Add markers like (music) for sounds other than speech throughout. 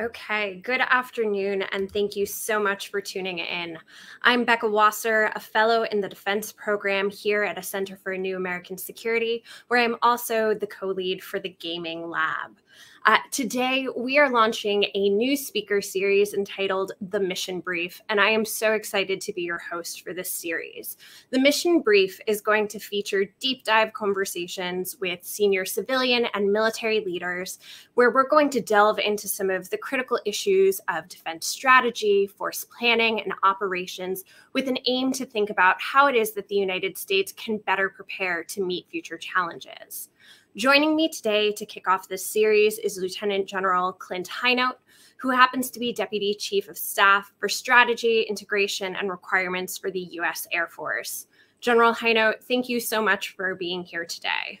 Okay, good afternoon, and thank you so much for tuning in. I'm Becca Wasser, a fellow in the defense program here at a Center for New American Security, where I'm also the co lead for the Gaming Lab. Uh, today, we are launching a new speaker series entitled The Mission Brief, and I am so excited to be your host for this series. The Mission Brief is going to feature deep dive conversations with senior civilian and military leaders, where we're going to delve into some of the critical issues of defense strategy, force planning, and operations with an aim to think about how it is that the United States can better prepare to meet future challenges. Joining me today to kick off this series is Lieutenant General Clint Hinote, who happens to be Deputy Chief of Staff for Strategy, Integration, and Requirements for the U.S. Air Force. General Hinote, thank you so much for being here today.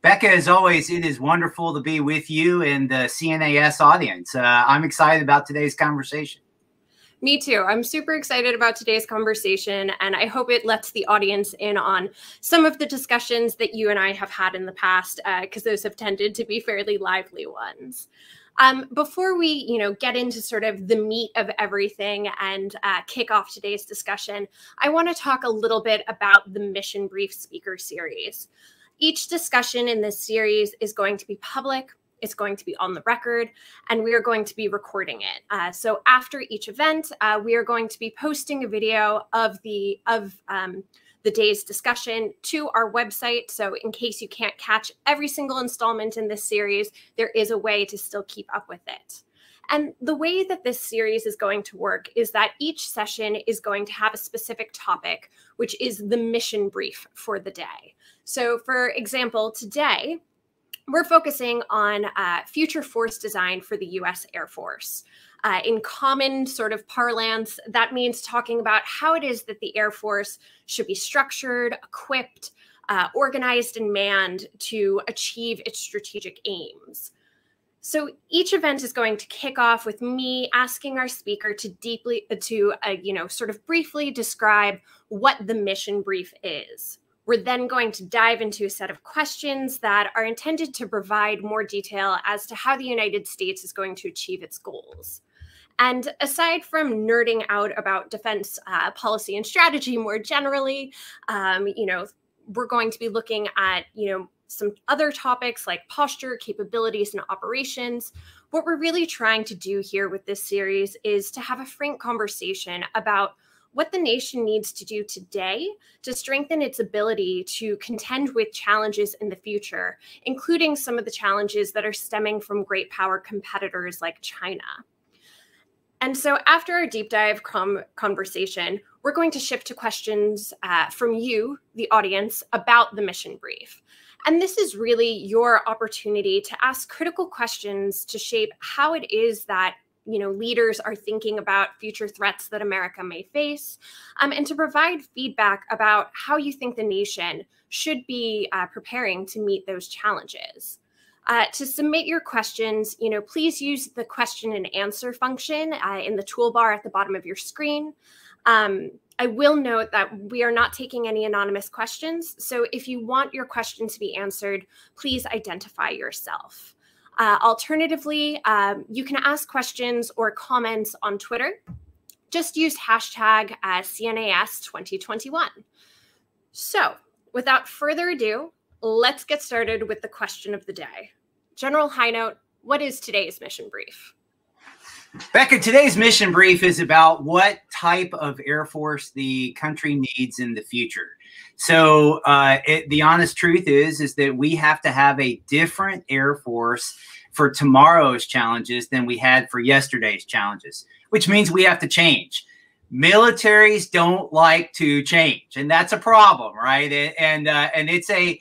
Becca, as always, it is wonderful to be with you and the CNAS audience. Uh, I'm excited about today's conversation. Me too. I'm super excited about today's conversation, and I hope it lets the audience in on some of the discussions that you and I have had in the past, because uh, those have tended to be fairly lively ones. Um, before we, you know, get into sort of the meat of everything and uh, kick off today's discussion, I want to talk a little bit about the Mission Brief Speaker Series. Each discussion in this series is going to be public. It's going to be on the record, and we are going to be recording it. Uh, so after each event, uh, we are going to be posting a video of the of um, the day's discussion to our website. So in case you can't catch every single installment in this series, there is a way to still keep up with it. And the way that this series is going to work is that each session is going to have a specific topic, which is the mission brief for the day. So, for example, today we're focusing on uh, future force design for the US Air Force. Uh, in common sort of parlance, that means talking about how it is that the Air Force should be structured, equipped, uh, organized, and manned to achieve its strategic aims. So each event is going to kick off with me asking our speaker to deeply, to uh, you know, sort of briefly describe what the mission brief is. We're then going to dive into a set of questions that are intended to provide more detail as to how the United States is going to achieve its goals. And aside from nerding out about defense uh, policy and strategy more generally, um, you know, we're going to be looking at, you know, some other topics like posture, capabilities, and operations. What we're really trying to do here with this series is to have a frank conversation about what the nation needs to do today to strengthen its ability to contend with challenges in the future, including some of the challenges that are stemming from great power competitors like China. And so, after our deep dive conversation, we're going to shift to questions uh, from you, the audience, about the mission brief. And this is really your opportunity to ask critical questions to shape how it is that you know leaders are thinking about future threats that america may face um, and to provide feedback about how you think the nation should be uh, preparing to meet those challenges. Uh, to submit your questions you know please use the question and answer function uh, in the toolbar at the bottom of your screen. Um, I will note that we are not taking any anonymous questions. So if you want your question to be answered, please identify yourself. Uh, alternatively, um, you can ask questions or comments on Twitter. Just use hashtag uh, CNAS2021. So, without further ado, let's get started with the question of the day. General Hinote, what is today's mission brief? Becca, today's mission brief is about what type of Air Force the country needs in the future. So uh, it, the honest truth is, is that we have to have a different Air Force for tomorrow's challenges than we had for yesterday's challenges, which means we have to change. Militaries don't like to change, and that's a problem, right? And uh, and it's a it,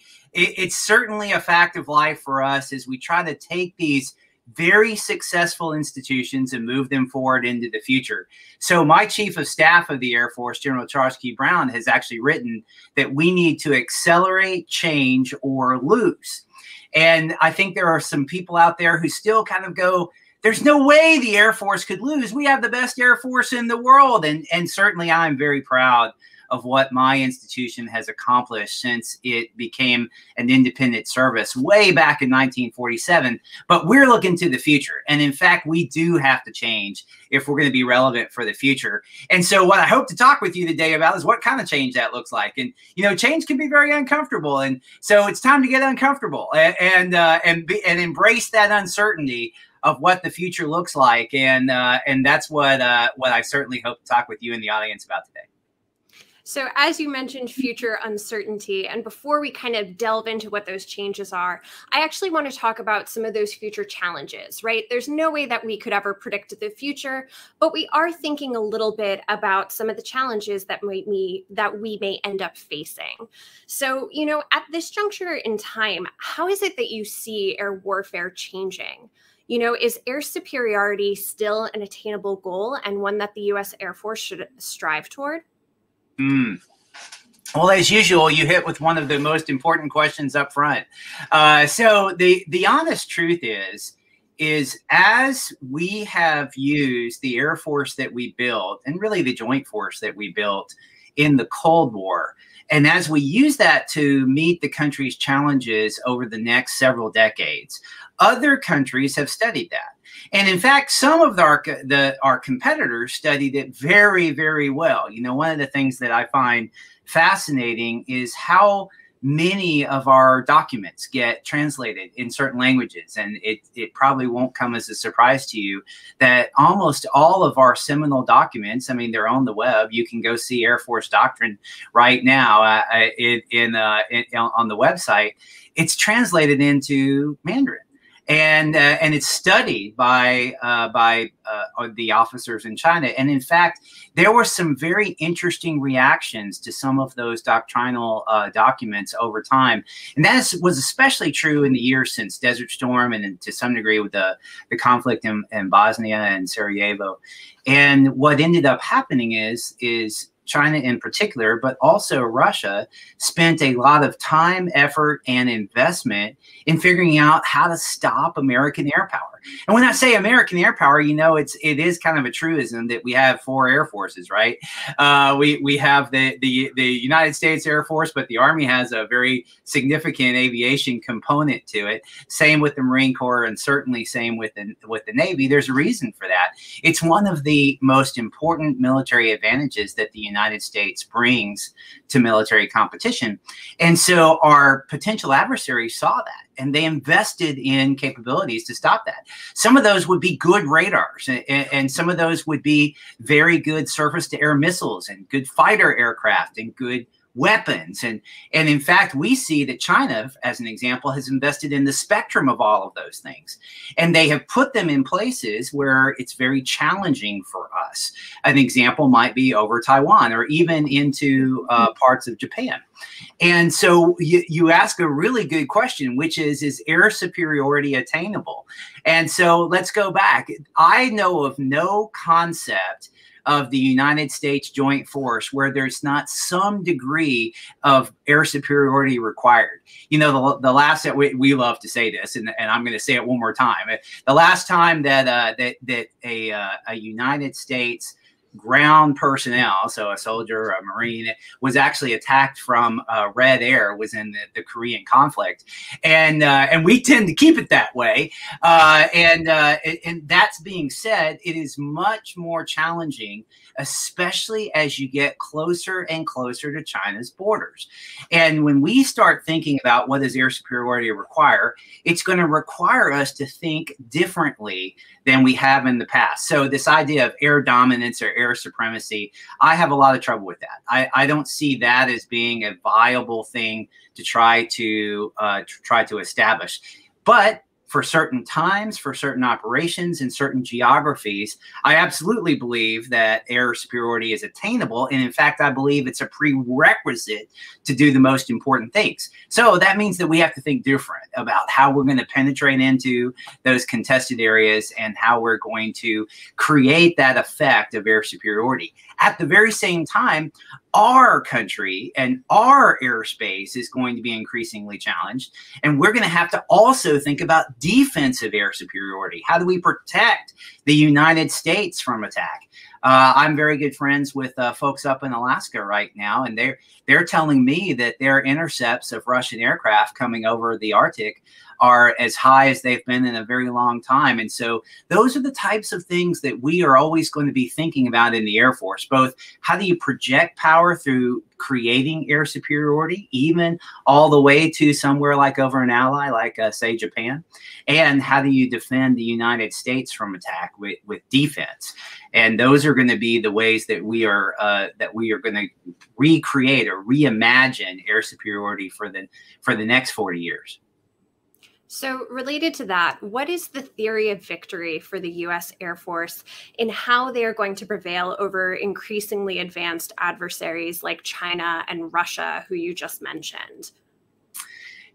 it's certainly a fact of life for us as we try to take these very successful institutions and move them forward into the future. So, my chief of staff of the Air Force, General Charles Q. Brown, has actually written that we need to accelerate change or lose. And I think there are some people out there who still kind of go, there's no way the Air Force could lose. We have the best Air Force in the world. And, and certainly I'm very proud of what my institution has accomplished since it became an independent service way back in 1947. But we're looking to the future. And in fact, we do have to change if we're going to be relevant for the future. And so, what I hope to talk with you today about is what kind of change that looks like. And you know, change can be very uncomfortable, and so it's time to get uncomfortable and and uh, and, be, and embrace that uncertainty of what the future looks like. And uh, and that's what uh, what I certainly hope to talk with you in the audience about today. So, as you mentioned, future uncertainty. And before we kind of delve into what those changes are, I actually want to talk about some of those future challenges, right? There's no way that we could ever predict the future, but we are thinking a little bit about some of the challenges that might be that we may end up facing. So, you know, at this juncture in time, how is it that you see air warfare changing? You know, is air superiority still an attainable goal and one that the US Air Force should strive toward? Mm. Well, as usual, you hit with one of the most important questions up front. Uh, so the the honest truth is, is as we have used the Air Force that we built, and really the Joint Force that we built in the Cold War, and as we use that to meet the country's challenges over the next several decades, other countries have studied that. And in fact, some of our, the, our competitors studied it very, very well. You know, one of the things that I find fascinating is how many of our documents get translated in certain languages. And it, it probably won't come as a surprise to you that almost all of our seminal documents, I mean, they're on the web. You can go see Air Force Doctrine right now uh, uh in, in, uh, in, on the website. It's translated into Mandarin and uh, and it's studied by uh, by uh, the officers in China. And in fact, there were some very interesting reactions to some of those doctrinal uh, documents over time, and that was especially true in the years since Desert Storm, and to some degree with the the conflict in, in Bosnia and Sarajevo. And what ended up happening is is China in particular, but also Russia, spent a lot of time, effort, and investment in figuring out how to stop American air power. And when I say American air power, you know, it's it is kind of a truism that we have four air forces, right? Uh, we we have the the the United States Air Force, but the Army has a very significant aviation component to it. Same with the Marine Corps, and certainly same with the with the Navy. There's a reason for that. It's one of the most important military advantages that the United States brings to military competition, and so our potential adversaries saw that and they invested in capabilities to stop that. Some of those would be good radars, and, and some of those would be very good surface to air missiles and good fighter aircraft and good weapons. And, and in fact, we see that China, as an example, has invested in the spectrum of all of those things. And they have put them in places where it's very challenging for us. An example might be over Taiwan or even into uh, parts of Japan. And so you, you ask a really good question, which is, is air superiority attainable? And so let's go back. I know of no concept of the United States Joint Force where there's not some degree of air superiority required. You know, the, the last that we, we love to say this, and, and I'm going to say it one more time. The last time that uh, that that a uh, a United States ground personnel, so a soldier, a marine, was actually attacked from uh, red air was in the, the Korean conflict, and uh, and we (laughs) tend to keep it that way. Uh, and uh, and that's being said, it is much more challenging, especially as you get closer and closer to China's borders. And when we start thinking about what does air superiority require, it's going to require us to think differently than we have in the past. So this idea of air dominance or air supremacy, I have a lot of trouble with that. I, I don't see that as being a viable thing to try to, uh, to try to establish. But for certain times, for certain operations in certain geographies, I absolutely believe that air superiority is attainable. And in fact, I believe it's a prerequisite to do the most important things. So that means that we have to think different about how we're going to penetrate into those contested areas and how we're going to create that effect of air superiority. At the very same time, our country and our airspace is going to be increasingly challenged. And we're going to have to also think about defensive air superiority. How do we protect the United States from attack? Uh, I'm very good friends with uh, folks up in Alaska right now, and they're they're telling me that their intercepts of Russian aircraft coming over the Arctic are as high as they've been in a very long time. And so those are the types of things that we are always going to be thinking about in the Air Force. Both how do you project power through creating air superiority, even all the way to somewhere like over an ally, like uh, say Japan, and how do you defend the United States from attack with, with defense? And those are going to be the ways that we are uh, that we are going to recreate or reimagine air superiority for the for the next 40 years. So, related to that, what is the theory of victory for the US Air Force in how they are going to prevail over increasingly advanced adversaries like China and Russia, who you just mentioned?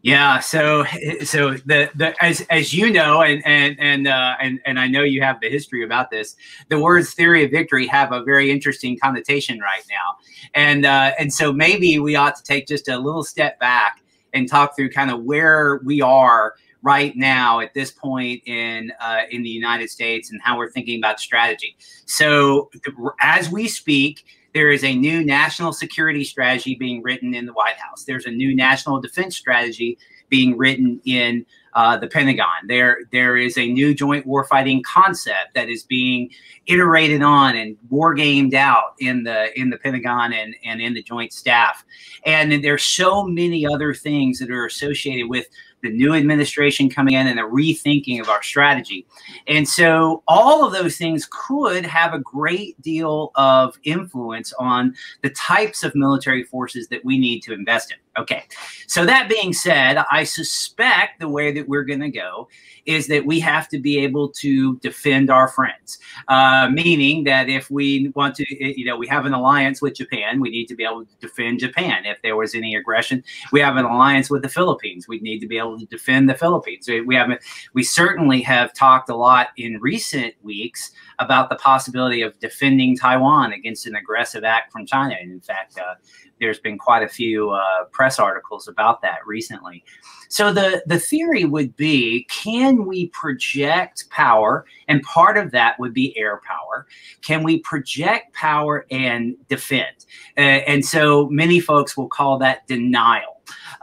Yeah, so so the the as as you know, and and and uh, and and I know you have the history about this. The words "theory of victory" have a very interesting connotation right now, and uh, and so maybe we ought to take just a little step back and talk through kind of where we are right now at this point in uh, in the United States and how we're thinking about strategy. So as we speak, there is a new national security strategy being written in the White House. There's a new national defense strategy being written in uh, the Pentagon. There, there is a new joint warfighting concept that is being iterated on and war gamed out in the in the Pentagon and, and in the Joint Staff. And there's so many other things that are associated with the new administration coming in and a rethinking of our strategy. And so all of those things could have a great deal of influence on the types of military forces that we need to invest in. Okay. So that being said, I suspect the way that we're going to go is that we have to be able to defend our friends, uh, meaning that if we want to, you know, we have an alliance with Japan, we need to be able to defend Japan. If there was any aggression, we have an alliance with the Philippines. We need to be able to defend the Philippines. We haven't, we certainly have talked a lot in recent weeks about the possibility of defending Taiwan against an aggressive act from China. And in fact, uh, there's been quite a few uh, press articles about that recently. So the the theory would be, can we project power? And part of that would be air power. Can we project power and defend? Uh, and so many folks will call that denial.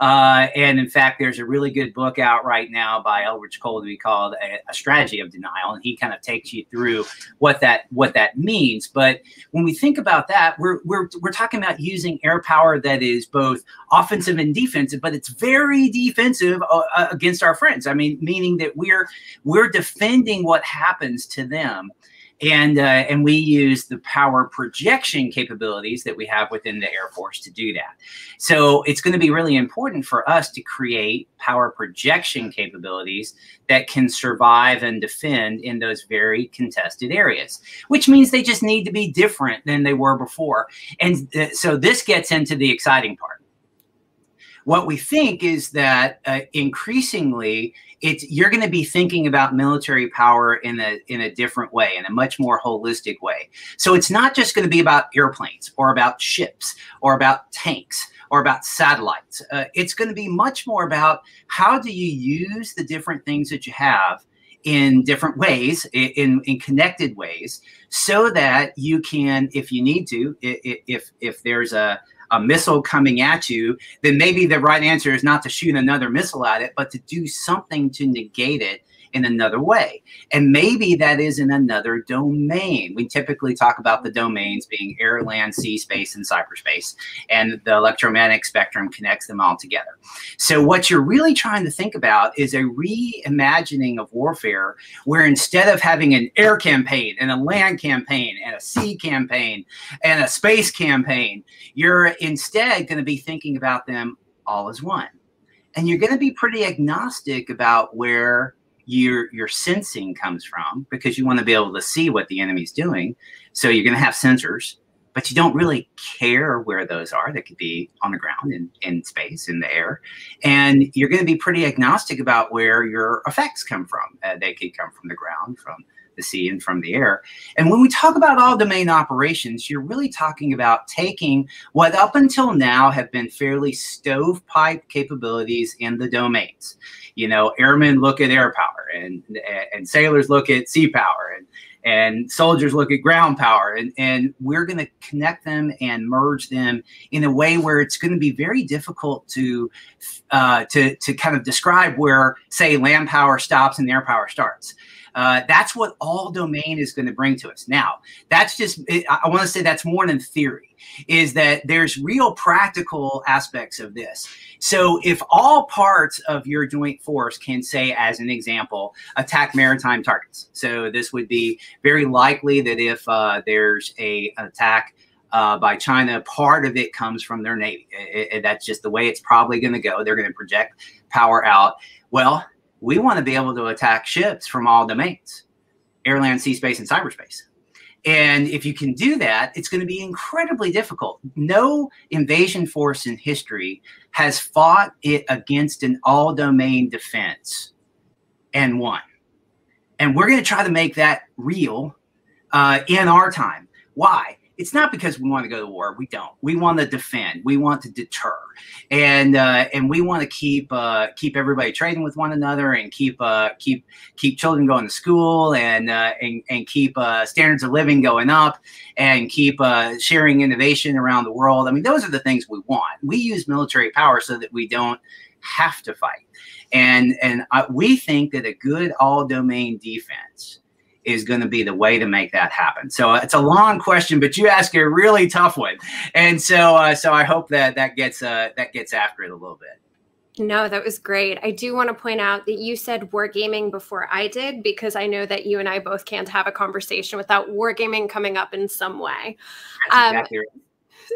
Uh, and in fact, there's a really good book out right now by Elbridge Colby called a, a, Strategy of Denial, and he kind of takes you through what that what that means. But when we think about that, we're we're we're talking about using air power that is both offensive and defensive, but it's very defensive uh, uh against our friends. I mean, meaning that we're we're defending what happens to them and uh, and we use the power projection capabilities that we have within the Air Force to do that. So it's going to be really important for us to create power projection capabilities that can survive and defend in those very contested areas, which means they just need to be different than they were before. And uh, so this gets into the exciting part. What we think is that uh, increasingly it's you're going to be thinking about military power in a in a different way in a much more holistic way. So it's not just going to be about airplanes or about ships or about tanks or about satellites. Uh, it's going to be much more about how do you use the different things that you have in different ways in, in connected ways so that you can if you need to if if there's a a missile coming at you, then maybe the right answer is not to shoot another missile at it, but to do something to negate it in another way. And maybe that is in another domain. We typically talk about the domains being air, land, sea, space, and cyberspace, and the electromagnetic spectrum connects them all together. So, what you're really trying to think about is a reimagining of warfare where instead of having an air campaign and a land campaign and a sea campaign and a space campaign, you're instead going to be thinking about them all as one. And you're going to be pretty agnostic about where your your sensing comes from because you want to be able to see what the enemy's doing. So you're going to have sensors, but you don't really care where those are. They could be on the ground, in, in space, in the air. And you're going to be pretty agnostic about where your effects come from. Uh, they could come from the ground, from the sea, and from the air. And when we talk about all domain operations, you're really talking about taking what up until now have been fairly stovepipe capabilities in the domains you know, airmen look at air power and and sailors look at sea power and and soldiers look at ground power and, and we're going to connect them and merge them in a way where it's going to be very difficult to uh, to to kind of describe where say land power stops and air power starts uh, that's what all domain is going to bring to us. Now, that's just, I want to say that's more than theory, is that there's real practical aspects of this. So if all parts of your joint force can say, as an example, attack maritime targets. So this would be very likely that if uh, there's a an attack uh, by China, part of it comes from their navy. It, it, that's just the way it's probably going to go. They're going to project power out. Well, we want to be able to attack ships from all domains air, land, sea space, and cyberspace. And if you can do that, it's going to be incredibly difficult. No invasion force in history has fought it against an all domain defense and won. And we're going to try to make that real uh, in our time. Why? It's not because we want to go to war. We don't. We want to defend. We want to deter, and uh, and we want to keep uh, keep everybody trading with one another, and keep uh, keep keep children going to school, and uh, and and keep uh, standards of living going up, and keep uh, sharing innovation around the world. I mean, those are the things we want. We use military power so that we don't have to fight, and and we think that a good all domain defense is going to be the way to make that happen. So uh, it's a long question, but you ask a really tough one, and so uh, so I hope that that gets uh, that gets after it a little bit. No, that was great. I do want to point out that you said wargaming before I did because I know that you and I both can't have a conversation without wargaming coming up in some way. Um, exactly right.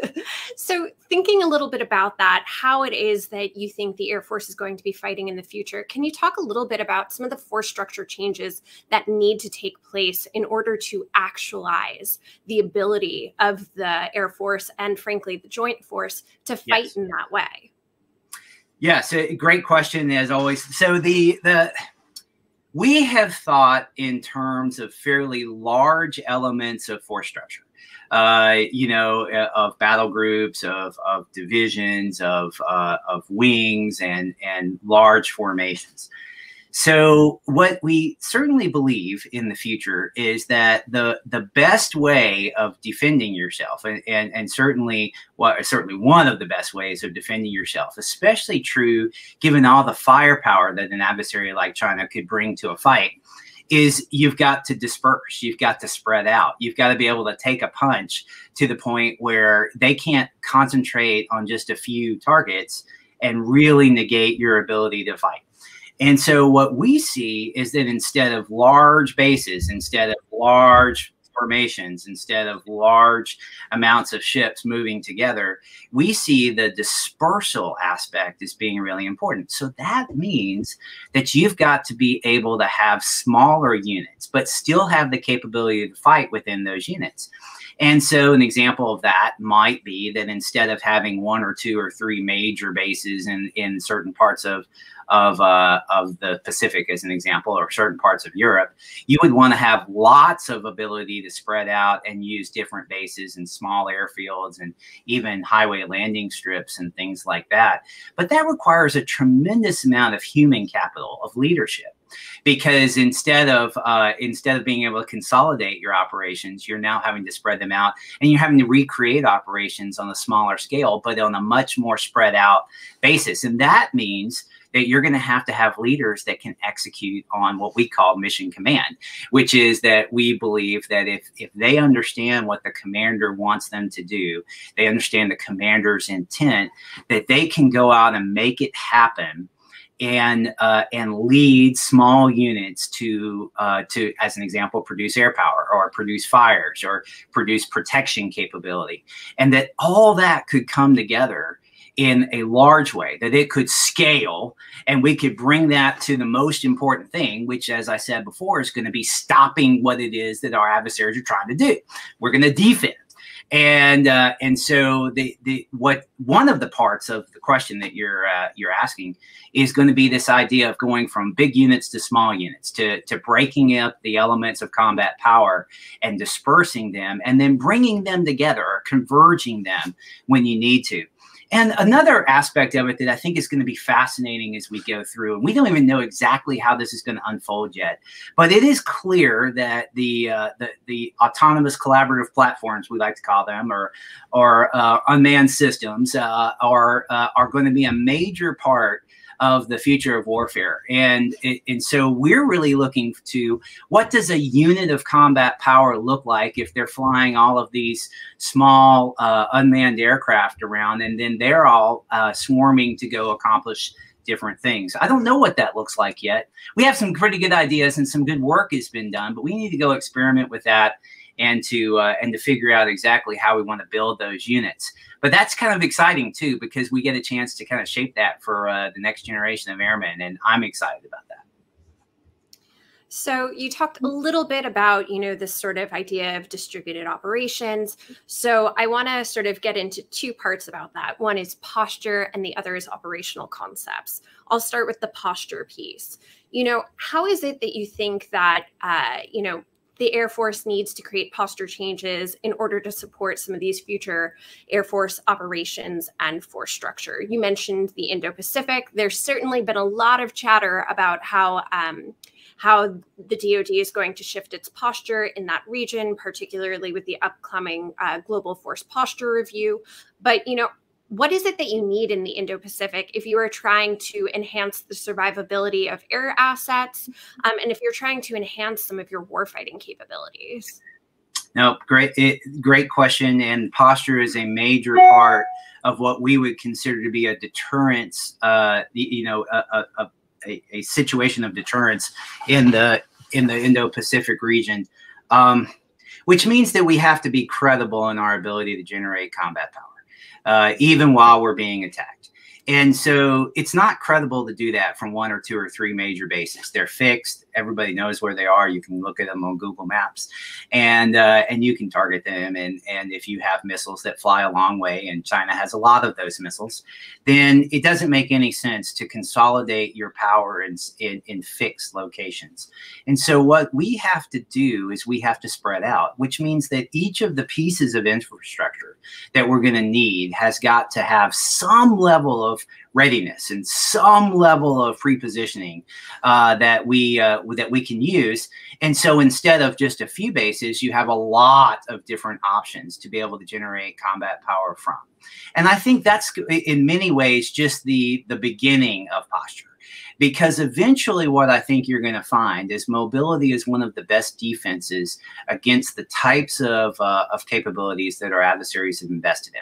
(laughs) so, thinking a little bit about that, how it is that you think the Air Force is going to be fighting in the future, can you talk a little bit about some of the force structure changes that need to take place in order to actualize the ability of the Air Force and, frankly, the Joint Force to fight yes. in that way? Yes, a great question as always. So the the we have thought in terms of fairly large elements of force structure uh, you know, uh, of battle groups, of, of divisions, of, uh, of wings, and, and large formations. So, what we certainly believe in the future is that the the best way of defending yourself, and, and, and certainly well, certainly one of the best ways of defending yourself, especially true given all the firepower that an adversary like China could bring to a fight, is you've got to disperse, you've got to spread out, you've got to be able to take a punch to the point where they can't concentrate on just a few targets and really negate your ability to fight. And so what we see is that instead of large bases, instead of large formations instead of large amounts of ships moving together, we see the dispersal aspect as being really important. So that means that you've got to be able to have smaller units, but still have the capability to fight within those units. And so, an example of that might be that instead of having one or two or three major bases in, in certain parts of of uh, of the Pacific, as an example, or certain parts of Europe, you would want to have lots of ability to spread out and use different bases and small airfields and even highway landing strips and things like that. But that requires a tremendous amount of human capital of leadership because instead of uh, instead of being able to consolidate your operations, you're now having to spread them out, and you're having to recreate operations on a smaller scale, but on a much more spread out basis. And that means that you're going to have to have leaders that can execute on what we call mission command, which is that we believe that if, if they understand what the commander wants them to do, they understand the commander's intent, that they can go out and make it happen and uh, and lead small units to uh, to as an example produce air power or produce fires or produce protection capability. And that all that could come together in a large way, that it could scale and we could bring that to the most important thing, which, as I said before, is going to be stopping what it is that our adversaries are trying to do. We're going to defend. And uh, and so the the what one of the parts of the question that you're uh, you're asking is going to be this idea of going from big units to small units to to breaking up the elements of combat power and dispersing them and then bringing them together or converging them when you need to And another aspect of it that I think is going to be fascinating as we go through, and we don't even know exactly how this is going to unfold yet, but it is clear that the uh, the, the, autonomous collaborative platforms we like to call them, or or uh, unmanned systems, uh, are uh, are going to be a major part of the future of warfare. And, and so we're really looking to what does a unit of combat power look like if they're flying all of these small uh, unmanned aircraft around and then they're all uh, swarming to go accomplish different things. I don't know what that looks like yet. We have some pretty good ideas and some good work has been done, but we need to go experiment with that and to uh, and to figure out exactly how we want to build those units. But that's kind of exciting too because we get a chance to kind of shape that for uh, the next generation of airmen, and I'm excited about that. So you talked a little bit about, you know, this sort of idea of distributed operations. So I want to sort of get into two parts about that. One is posture and the other is operational concepts. I'll start with the posture piece. You know, how is it that you think that, uh, you know, the Air Force needs to create posture changes in order to support some of these future Air Force operations and force structure. You mentioned the Indo Pacific. There's certainly been a lot of chatter about how. Um, how the DoD is going to shift its posture in that region, particularly with the upcoming uh, Global Force Posture Review. But you know, what is it that you need in the Indo Pacific if you are trying to enhance the survivability of air assets um, and if you're trying to enhance some of your warfighting capabilities? No, great, it, great question. And posture is a major part of what we would consider to be a deterrence, uh, you know, a, a, a, a, situation of deterrence in the in the Indo-Pacific region, um, which means that we have to be credible in our ability to generate combat power uh, even while we're being attacked. And so it's not credible to do that from one or two or three major bases. They're fixed everybody knows where they are. You can look at them on Google Maps, and uh, and you can target them. And and if you have missiles that fly a long way, and China has a lot of those missiles, then it doesn't make any sense to consolidate your power in in, in fixed locations. And so what we have to do is we have to spread out, which means that each of the pieces of infrastructure that we're going to need has got to have some level of readiness and some level of prepositioning uh, that we uh, that we can use. And so instead of just a few bases, you have a lot of different options to be able to generate combat power from. And I think that's in many ways just the the beginning of posture because eventually what I think you're going to find is mobility is one of the best defenses against the types of, uh, of capabilities that our adversaries have invested in.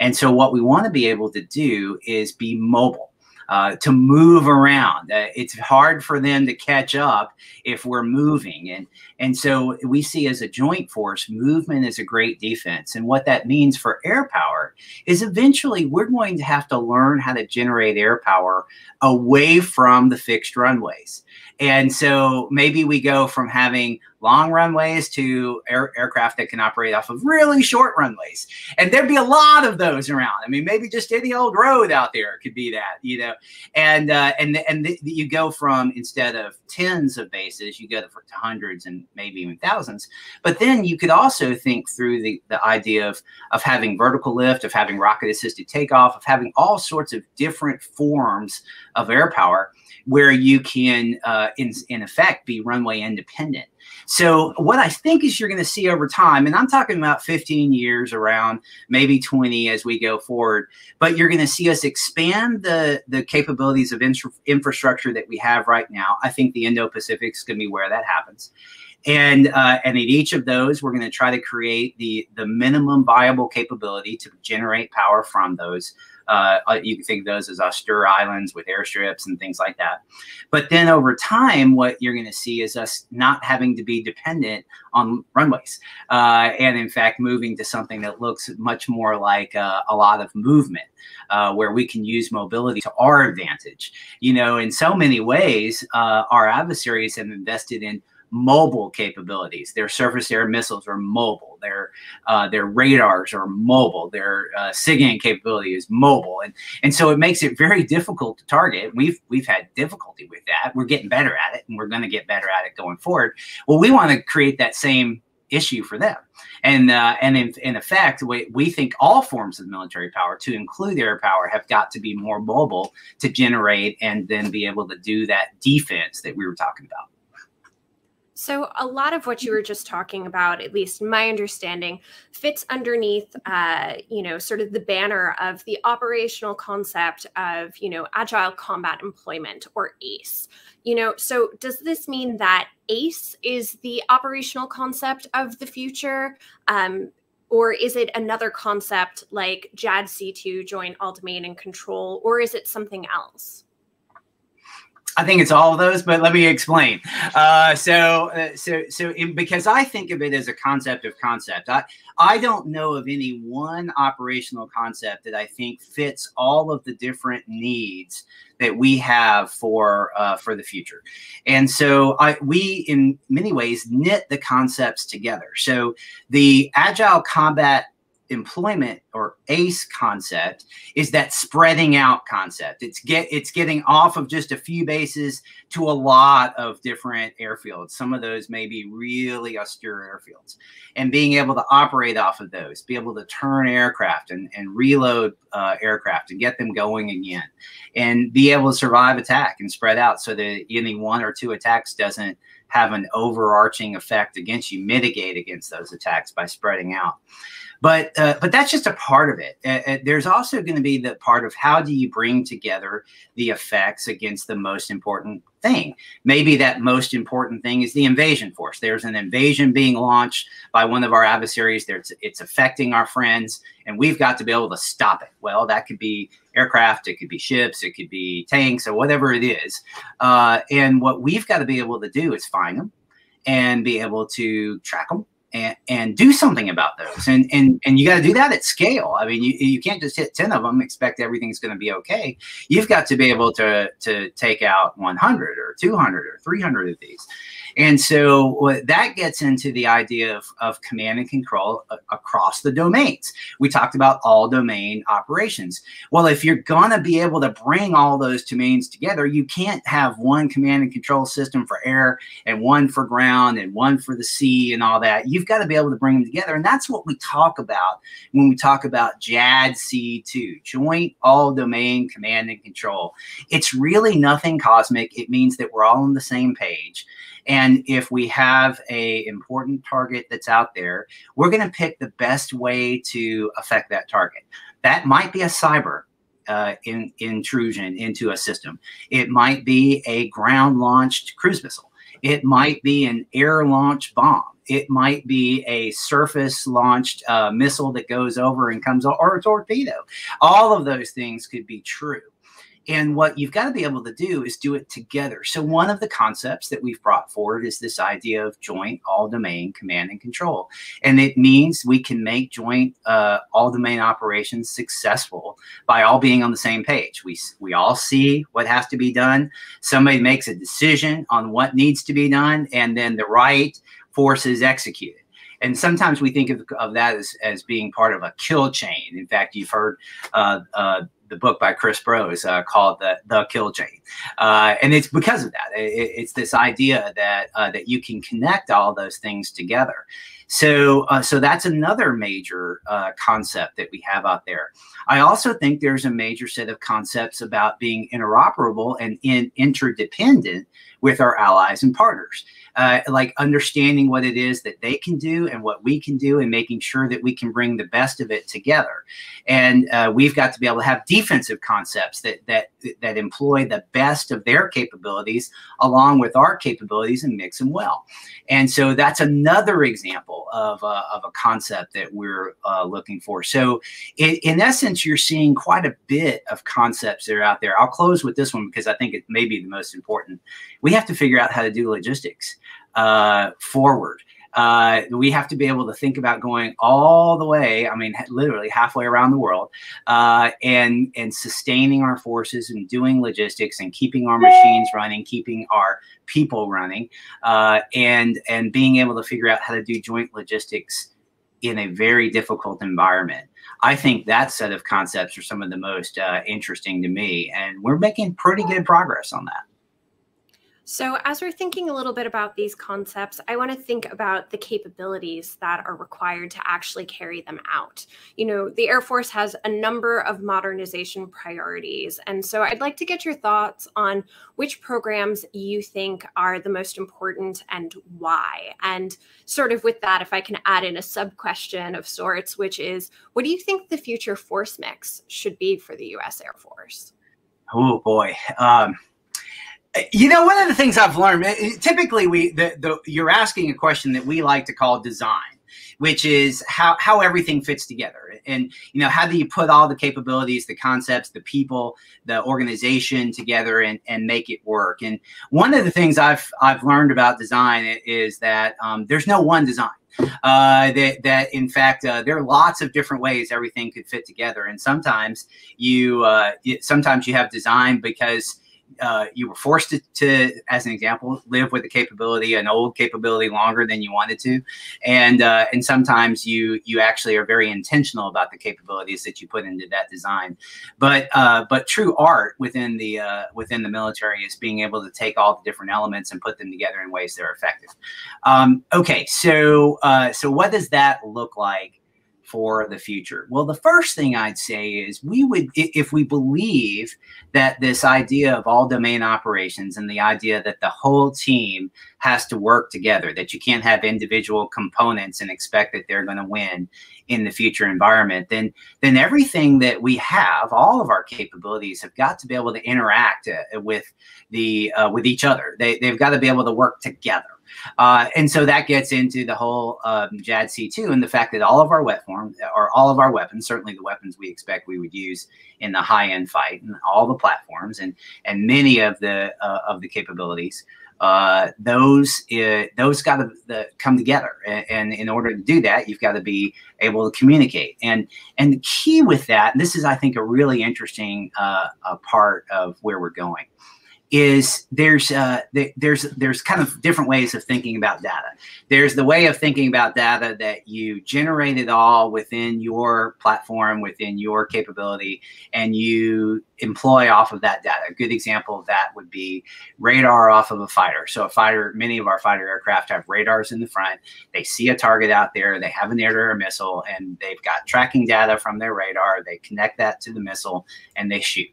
And so what we want to be able to do is be mobile uh, to move around. Uh, it's hard for them to catch up if we're moving. And, and so we see as a joint force, movement is a great defense. And what that means for air power is eventually we're going to have to learn how to generate air power away from the fixed runways. And so maybe we go from having long runways to air, aircraft that can operate off of really short runways. And there'd be a lot of those around. I mean, maybe just any old road out there could be that, you know. And uh, and and the, you go from instead of tens of bases, you go to, to hundreds and maybe even thousands. But then you could also think through the the idea of of having vertical lift, of having rocket assisted takeoff, of having all sorts of different forms of air power where you can, uh, in, in effect, be runway independent. So what I think is you're going to see over time, and I'm talking about 15 years around, maybe 20 as we go forward, but you're going to see us expand the the capabilities of infra infrastructure that we have right now. I think the Indo-Pacific is going to be where that happens. And uh, and at each of those, we're going to try to create the the minimum viable capability to generate power from those uh, uh, you can think of those as austere islands with airstrips and things like that. But then over time, what you're going to see is us not having to be dependent on runways, uh, and in fact, moving to something that looks much more like uh, a lot of movement, uh, where we can use mobility to our advantage. You know, in so many ways, uh, our adversaries have invested in mobile capabilities. Their surface air missiles are mobile. Their uh, their radars are mobile. Their uh, SIGINT capability is mobile, and and so it makes it very difficult to target. We've we've had difficulty with that. We're getting better at it, and we're going to get better at it going forward. Well, we want to create that same issue for them. And uh, and in, in effect, we, we think all forms of military power, to include air power, have got to be more mobile to generate and then be able to do that defense that we were talking about. So, a lot of what you were just talking about, at least my understanding, fits underneath, uh, you know, sort of the banner of the operational concept of, you know, agile combat employment or ACE. You know, so does this mean that ACE is the operational concept of the future? Um, or is it another concept like JADC2, joint all domain and control, or is it something else? I think it's all of those, but let me explain. Uh, so, uh, so, so, in, because I think of it as a concept of concept, I, I don't know of any one operational concept that I think fits all of the different needs that we have for uh, for the future. And so, I we in many ways knit the concepts together. So, the agile combat employment or ace concept is that spreading out concept. It's get it's getting off of just a few bases to a lot of different airfields. Some of those may be really austere airfields. And being able to operate off of those be able to turn aircraft and, and reload uh, aircraft and get them going again. And be able to survive attack and spread out so that any one or two attacks doesn't have an overarching effect against you mitigate against those attacks by spreading out but uh, but that's just a part of it. Uh, there's also going to be the part of how do you bring together the effects against the most important thing. Maybe that most important thing is the invasion force. There's an invasion being launched by one of our adversaries. There's it's affecting our friends, and we've got to be able to stop it. Well, that could be aircraft, it could be ships, it could be tanks, or whatever it is. Uh, and what we've got to be able to do is find them and be able to track them and, and do something about those. And and and you got to do that at scale. I mean, you, you can't just hit 10 of them, expect everything's going to be okay. You've got to be able to to take out 100 or 200 or 300 of these. And so that gets into the idea of, of command and control uh, across the domains. We talked about all domain operations. Well, if you're going to be able to bring all those domains together, you can't have one command and control system for air and one for ground and one for the sea and all that. You've got to be able to bring them together. And that's what we talk about when we talk about JADC2, Joint All Domain Command and Control. It's really nothing cosmic. It means that we're all on the same page. And if we have a important target that's out there, we're going to pick the best way to affect that target. That might be a cyber uh, in, intrusion into a system. It might be a ground launched cruise missile. It might be an air launched bomb. It might be a surface launched uh, missile that goes over and comes, or a torpedo. All of those things could be true. And what you've got to be able to do is do it together. So, one of the concepts that we've brought forward is this idea of joint all domain command and control. And it means we can make joint uh, all domain operations successful by all being on the same page. We, we all see what has to be done. Somebody makes a decision on what needs to be done, and then the right force is executed and sometimes we think of, of that as, as being part of a kill chain. In fact, you've heard uh, uh, the book by Chris Brose uh, called the the Kill Chain, uh, and it's because of that. It, it's this idea that uh, that you can connect all those things together. So uh, so that's another major uh, concept that we have out there. I also think there's a major set of concepts about being interoperable and in, interdependent with our allies and partners. Uh, like understanding what it is that they can do and what we can do and making sure that we can bring the best of it together. And uh, we've got to be able to have defensive concepts that that that employ the best of their capabilities along with our capabilities and mix them well. And so that's another example of, uh, of a concept that we're uh, looking for. So in, in essence you're seeing quite a bit of concepts that are out there. I'll close with this one because i think it may be the most important. We have to figure out how to do logistics uh, forward. Uh, we have to be able to think about going all the way. I mean, literally halfway around the world, uh, and and sustaining our forces and doing logistics and keeping our machines running, keeping our people running, uh, and and being able to figure out how to do joint logistics in a very difficult environment. I think that set of concepts are some of the most uh, interesting to me, and we're making pretty good progress on that. So, as we're thinking a little bit about these concepts, I want to think about the capabilities that are required to actually carry them out. You know, the Air Force has a number of modernization priorities. And so, I'd like to get your thoughts on which programs you think are the most important and why. And, sort of with that, if I can add in a sub question of sorts, which is what do you think the future force mix should be for the US Air Force? Oh, boy. Um, you know, one of the things I've learned, eh, typically we the, the you're asking a question that we like to call design, which is how how everything fits together. And you know, how do you put all the capabilities, the concepts, the people, the organization together and and make it work? And one of the things I've I've learned about design is that um, there's no one design. Uh, that, that in fact uh, there are lots of different ways everything could fit together and sometimes you uh, sometimes you have design because uh, you were forced to, to, as an example, live with a capability, an old capability longer than you wanted to, and uh, and sometimes you you actually are very intentional about the capabilities that you put into that design. But uh, but true art within the uh, within the military is being able to take all the different elements and put them together in ways that are effective. Um, okay, so uh, so what does that look like? For the future? Well, the first thing I'd say is we would, if we believe that this idea of all domain operations and the idea that the whole team has to work together, that you can't have individual components and expect that they're going to win in the future environment, then then everything that we have, all of our capabilities, have got to be able to interact uh, with the uh, with each other. They they've got to be able to work together. Uh, and so that gets into the whole um, JADC2 and the fact that all of our wet form or all of our weapons, certainly the weapons we expect we would use in the high end fight and all the platforms and, and many of the, uh, of the capabilities, uh, those uh, those got to come together, and, and, in order to do that, you've got to be able to communicate. and And the key with that, this is, I think, a really interesting uh, part of where we're going, is there's uh, there's there's kind of different ways of thinking about data. There's the way of thinking about data that you generate it all within your platform, within your capability, and you employ off of that data. A good example of that would be radar off of a fighter. So a fighter, many of our fighter aircraft have radars in the front. They see a target out there, they have an air-to-air missile, and they've got tracking data from their radar. They connect that to the missile and they shoot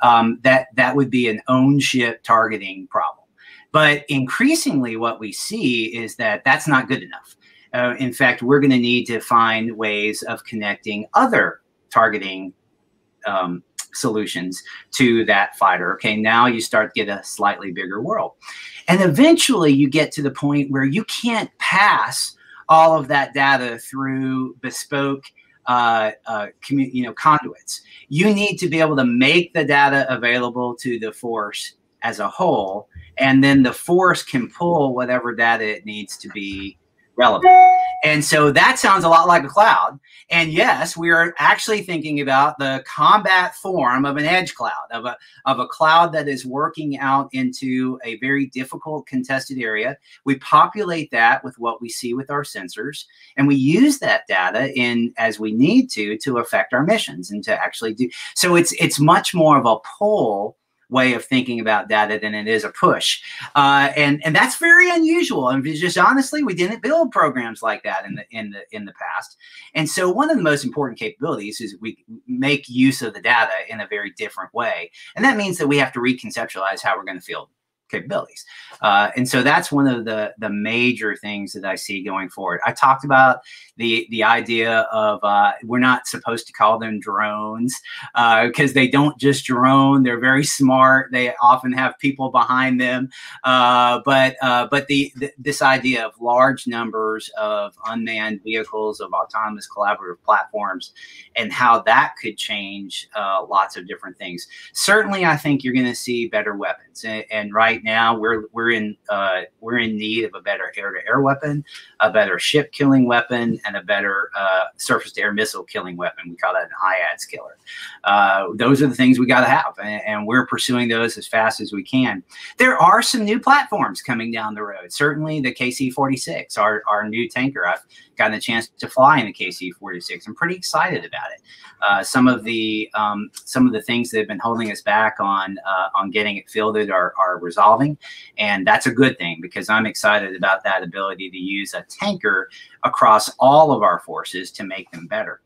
um, that that would be an own ship targeting problem. But increasingly, what we see is that that's not good enough. Uh, in fact, we're going to need to find ways of connecting other targeting um, solutions to that fighter. Okay, now you start to get a slightly bigger world. And eventually you get to the point where you can't pass all of that data through bespoke uh, uh, you know, conduits. You need to be able to make the data available to the force as a whole, and then the force can pull whatever data it needs to be relevant. And so that sounds a lot like a cloud. And yes, we are actually thinking about the combat form of an edge cloud, of a, of a cloud that is working out into a very difficult contested area. We populate that with what we see with our sensors, and we use that data in as we need to to affect our missions and to actually do. So it's it's much more of a pull way of thinking about data than it is a push. Uh, and and that's very unusual. And just honestly, we didn't build programs like that in the in the in the past. And so one of the most important capabilities is we make use of the data in a very different way. And that means that we have to reconceptualize how we're going to field capabilities. Uh, and so that's one of the the major things that I see going forward. I talked about the the idea of uh, we're not supposed to call them drones because uh, they don't just drone. They're very smart. They often have people behind them. Uh, but uh, but the, the, this idea of large numbers of unmanned vehicles of autonomous collaborative platforms and how that could change uh, lots of different things. Certainly, I think you're going to see better weapons. And, and, right now, we're we're in we're in need of a better air-to-air weapon, a better ship killing weapon, and a better uh, surface to air missile killing weapon. We call that an IADS killer. Uh, those are the things we got to have, and, and, we're pursuing those as fast as we can. There are some new platforms coming down the road. Certainly, the KC 46, our, our new tanker. I've gotten a chance to fly in the KC 46. I'm pretty excited about it. Uh, some of the um, some of the things that have been holding us back on uh, on getting it fielded are, are resolved solving. And that's a good thing because I'm excited about that ability to use a tanker across all of our forces to make them better.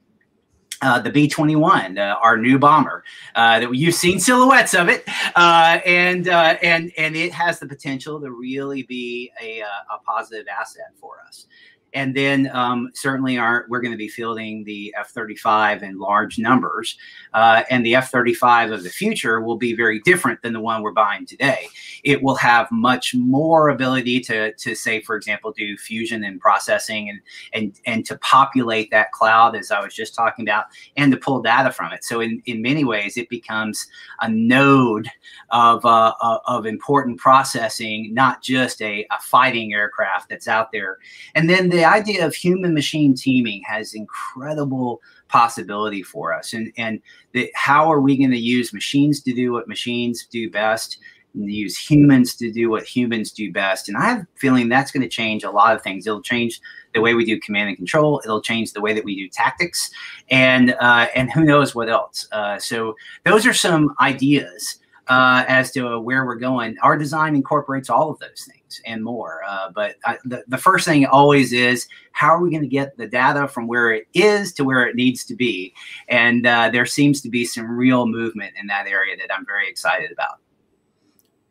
Uh, the B-21, uh, our new bomber, uh, that you've seen silhouettes of it, uh, and uh, and and it has the potential to really be a, uh, a positive asset for us. And then um, certainly our, we're going to be fielding the F-35 in large numbers. Uh, and the F-35 of the future will be very different than the one we're buying today. It will have much more ability to, to say, for example, do fusion and processing and, and, and to populate that cloud, as I was just talking about, and to pull data from it. So in, in many ways, it becomes a node of, uh, of important processing, not just a, a fighting aircraft that's out there. And then the the idea of human machine teaming has incredible possibility for us. And, and the, how are we going to use machines to do what machines do best? And use humans to do what humans do best. And I have a feeling that's going to change a lot of things. It'll change the way we do command and control. It'll change the way that we do tactics, and uh, and who knows what else. Uh, so those are some ideas uh, as to where we're going. Our design incorporates all of those things and more. Uh, but I, the, the first thing always is how are we going to get the data from where it is to where it needs to be? And uh, there seems to be some real movement in that area that I'm very excited about.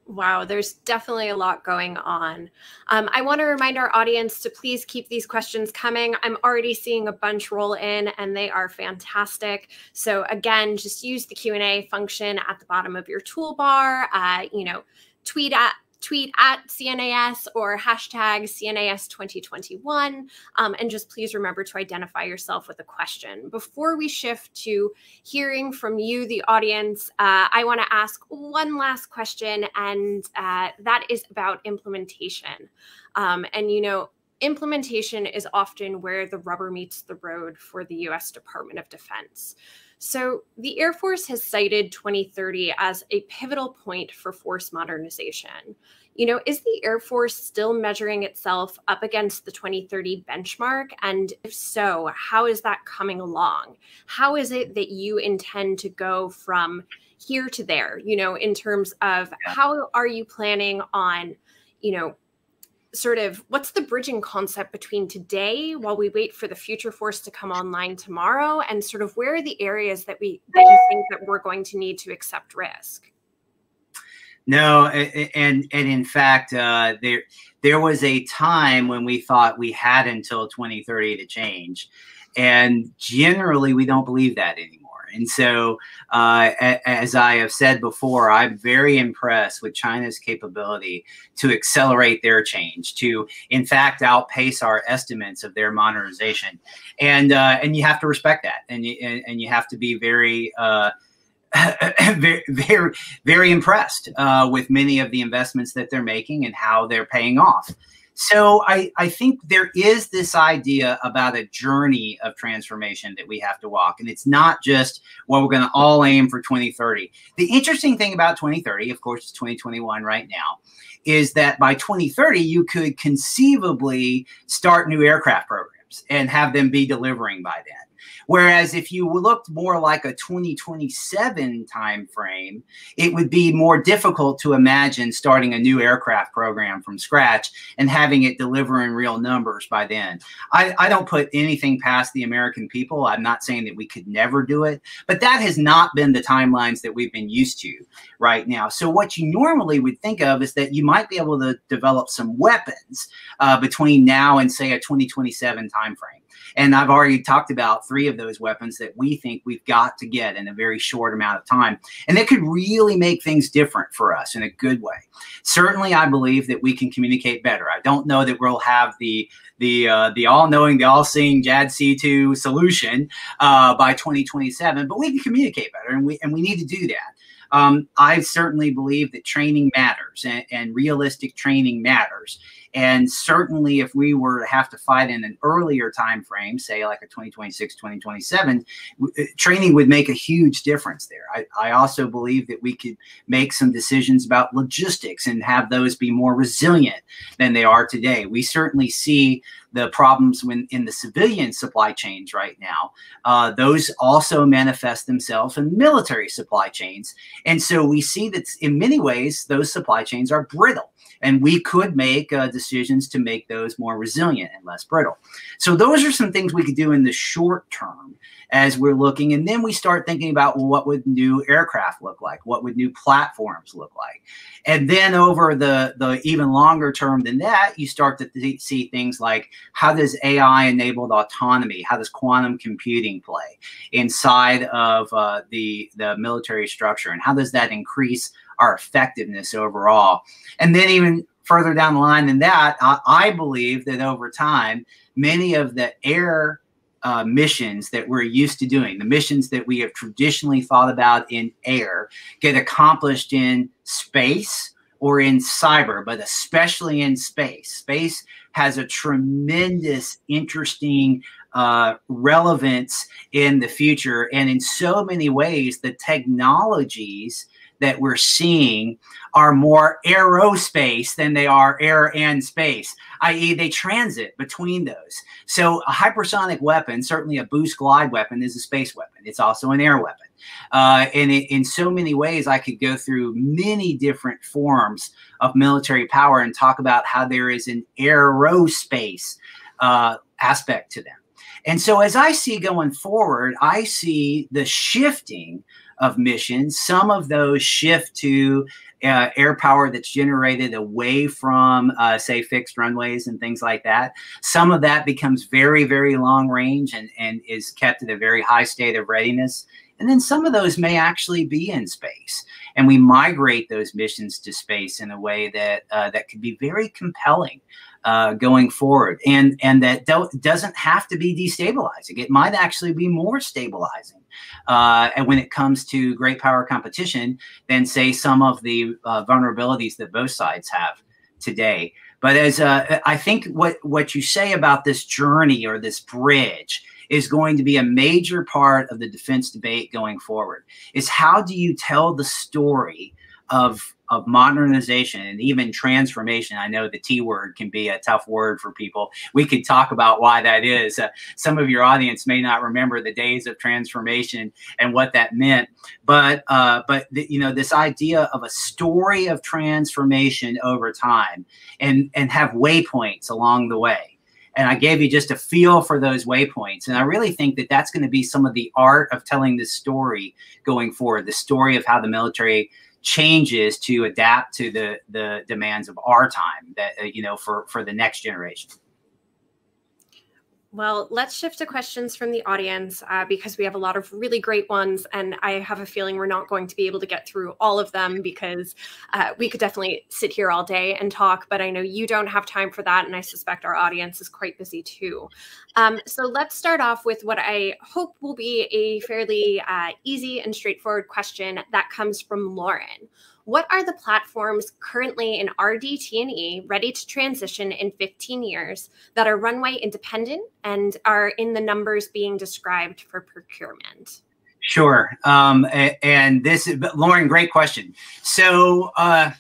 Wow, there's definitely a lot going on. Um, I want to remind our audience to please keep these questions coming. I'm already seeing a bunch roll in, and they are fantastic. So again, just use the Q and A function at the bottom of your toolbar. Uh, you know, tweet at tweet at CNAS or hashtag CNAS 2021. Um, and just please remember to identify yourself with a question. Before we shift to hearing from you, the audience, uh, I want to ask one last question, and uh, that is about implementation. Um, and, you know, implementation is often where the rubber meets the road for the US Department of Defense. So, the Air Force has cited 2030 as a pivotal point for force modernization. You know, is the Air Force still measuring itself up against the 2030 benchmark? And if so, how is that coming along? How is it that you intend to go from here to there, you know, in terms of how are you planning on, you know, sort of what's the bridging concept between today while we wait for the future force to come online tomorrow and sort of where are the areas that we that you think that we're going to need to accept risk? No and and in fact uh, there there was a time when we thought we had until 2030 to change and generally we don't believe that anymore and so, uh, as I have said before, I'm very impressed with China's capability to accelerate their change, to in fact outpace our estimates of their modernization, and uh, and you have to respect that, and you, and, and you have to be very. Uh, (clears throat) very, very, very impressed uh, with many of the investments that they're making and how they're paying off. So I, I think there is this idea about a journey of transformation that we have to walk. And it's not just, what we're going to all aim for 2030. The interesting thing about 2030, of course, it's 2021 right now, is that by 2030, you could conceivably start new aircraft programs and have them be delivering by then. Whereas if you looked more like a 2027 time frame, it would be more difficult to imagine starting a new aircraft program from scratch and having it deliver in real numbers by then. I, I don't put anything past the American people. I'm not saying that we could never do it, but that has not been the timelines that we've been used to right now. So what you normally would think of is that you might be able to develop some weapons uh, between now and say a 2027 timeframe. And I've already talked about three of those weapons that we think we've got to get in a very short amount of time. And that could really make things different for us in a good way. Certainly, I believe that we can communicate better. I don't know that we'll have the the uh, the all-knowing, the all-seeing JADC2 solution uh, by 2027, but we can communicate better, and we and we need to do that. Um, I certainly believe that training matters and, and, realistic training matters. And certainly, if we were to have to fight in an earlier time frame, say like a 2026, 2027, uh, training would make a huge difference there. I, I also believe that we could make some decisions about logistics and have those be more resilient than they are today. We certainly see the problems when in the civilian supply chains right now. Uh, those also manifest themselves in military supply chains, and so we see that in many ways those supply chains are brittle and we could make uh, decisions to make those more resilient and less brittle. So those are some things we could do in the short term as we're looking, and then we start thinking about well, what would new aircraft look like? What would new platforms look like? And then over the the even longer term than that, you start to th- see things like how does AI enabled autonomy? How does quantum computing play inside of uh, the the military structure, and how does that increase our effectiveness overall. And then even further down the line than that, I, I believe that over time, many of the air uh, missions that we're used to doing, the missions that we have traditionally thought about in air, get accomplished in space or in cyber, but especially in space. Space has a tremendous, interesting uh, relevance in the future. And in so many ways, the technologies that we're seeing are more aerospace than they are air and space, i.e., they transit between those. So, a hypersonic weapon, certainly a boost glide weapon, is a space weapon. It's also an air weapon. Uh, and it, in so many ways, I could go through many different forms of military power and talk about how there is an aerospace uh, aspect to them. And so, as I see going forward, I see the shifting of missions. Some of those shift to uh, air power that's generated away from, uh, say, fixed runways and things like that. Some of that becomes very, very long range and, and is kept at a very high state of readiness. And then some of those may actually be in space, and we migrate those missions to space in a way that uh, that could be very compelling uh, going forward, and and that do- doesn't have to be destabilizing. It might actually be more stabilizing. Uh, and when it comes to great power competition, than say some of the uh, vulnerabilities that both sides have today. But as uh, I think what what you say about this journey or this bridge is going to be a major part of the defense debate going forward. Is how do you tell the story of of modernization and even transformation. I know the T word can be a tough word for people. We could talk about why that is. Uh, some of your audience may not remember the days of transformation and what that meant, but uh, but the, you know this idea of a story of transformation over time and and have waypoints along the way and I gave you just a feel for those waypoints. And I really think that that's going to be some of the art of telling this story going forward, the story of how the military changes to adapt to the the demands of our time that uh, you know for for the next generation well, let's shift to questions from the audience uh, because we have a lot of really great ones. And I have a feeling we're not going to be able to get through all of them because uh, we could definitely sit here all day and talk. But I know you don't have time for that. And I suspect our audience is quite busy too. Um, so let's start off with what I hope will be a fairly uh, easy and straightforward question that comes from Lauren what are the platforms currently in RDT&E ready to transition in 15 years that are runway independent and are in the numbers being described for procurement? Sure. Um, and this is, Lauren, great question. So, uh,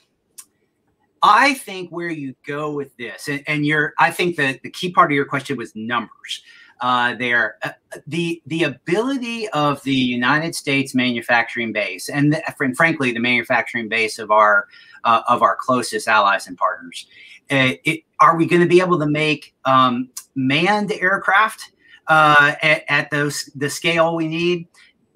I think where you go with this, and, and you're, I think that the key part of your question was numbers uh, there. Uh, the the ability of the United States manufacturing base, and, the, and frankly, the manufacturing base of our uh, of our closest allies and partners, uh, it, are we going to be able to make um, manned aircraft uh, at, at those the scale we need?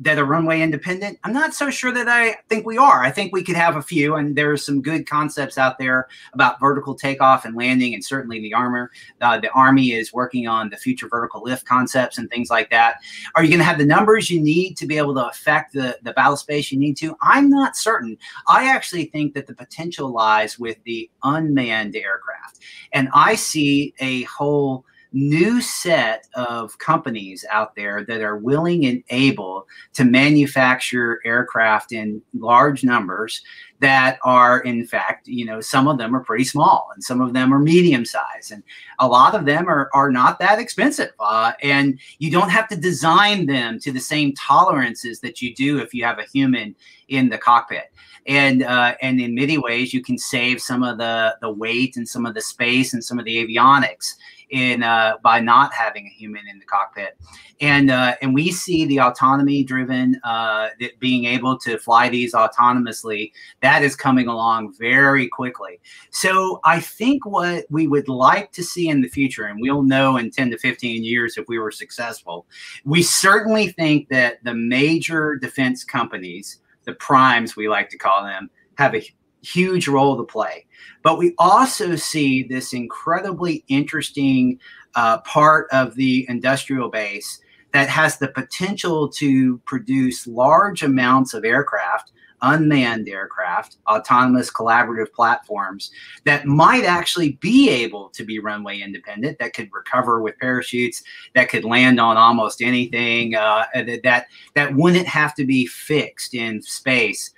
That are runway independent? I'm not so sure that I think we are. I think we could have a few, and there's some good concepts out there about vertical takeoff and landing, and certainly the armor. Uh, the Army is working on the future vertical lift concepts and things like that. Are you going to have the numbers you need to be able to affect the, the battle space you need to? I'm not certain. I actually think that the potential lies with the unmanned aircraft, and I see a whole new set of companies out there that are willing and able to manufacture aircraft in large numbers that are in fact you know some of them are pretty small and some of them are medium size. And a lot of them are, are not that expensive uh, and you don't have to design them to the same tolerances that you do if you have a human in the cockpit. And uh, and in many ways you can save some of the the weight and some of the space and some of the avionics in uh, by not having a human in the cockpit, and uh, and we see the autonomy driven uh, being able to fly these autonomously that is coming along very quickly. So I think what we would like to see in the future, and we'll know in ten to fifteen years if we were successful, we certainly think that the major defense companies, the primes we like to call them, have a huge role to play. But we also see this incredibly interesting uh, part of the industrial base that has the potential to produce large amounts of aircraft, unmanned aircraft, autonomous collaborative platforms that might actually be able to be runway independent, that could recover with parachutes, that could land on almost anything, uh, that that wouldn't have to be fixed in space.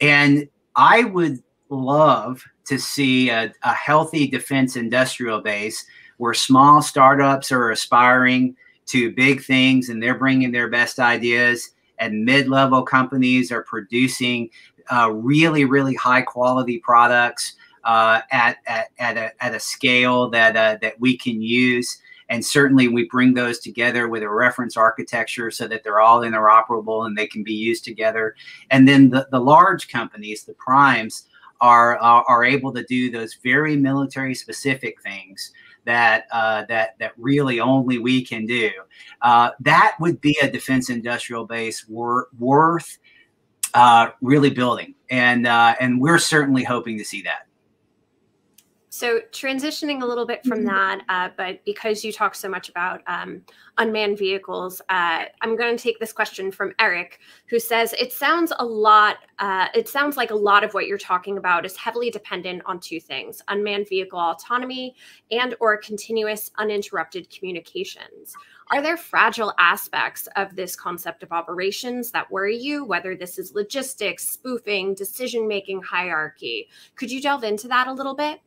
And I would love to see a, a healthy defense industrial base where small startups are aspiring to big things and they're bringing their best ideas and mid-level companies are producing uh, really really high quality products uh, at, at, at, a, at a scale that, uh, that we can use and certainly we bring those together with a reference architecture so that they're all interoperable and they can be used together and then the, the large companies the primes are, are, are able to do those very military specific things that uh, that that really only we can do. Uh, that would be a defense industrial base wor- worth uh, really building, and uh, and we're certainly hoping to see that. So transitioning a little bit from mm-hmm. that, uh, but because you talk so much about um, unmanned vehicles, uh, I'm going to take this question from Eric, who says it sounds a lot. Uh, it sounds like a lot of what you're talking about is heavily dependent on two things: unmanned vehicle autonomy and or continuous uninterrupted communications. Are there fragile aspects of this concept of operations that worry you? Whether this is logistics, spoofing, decision making hierarchy, could you delve into that a little bit?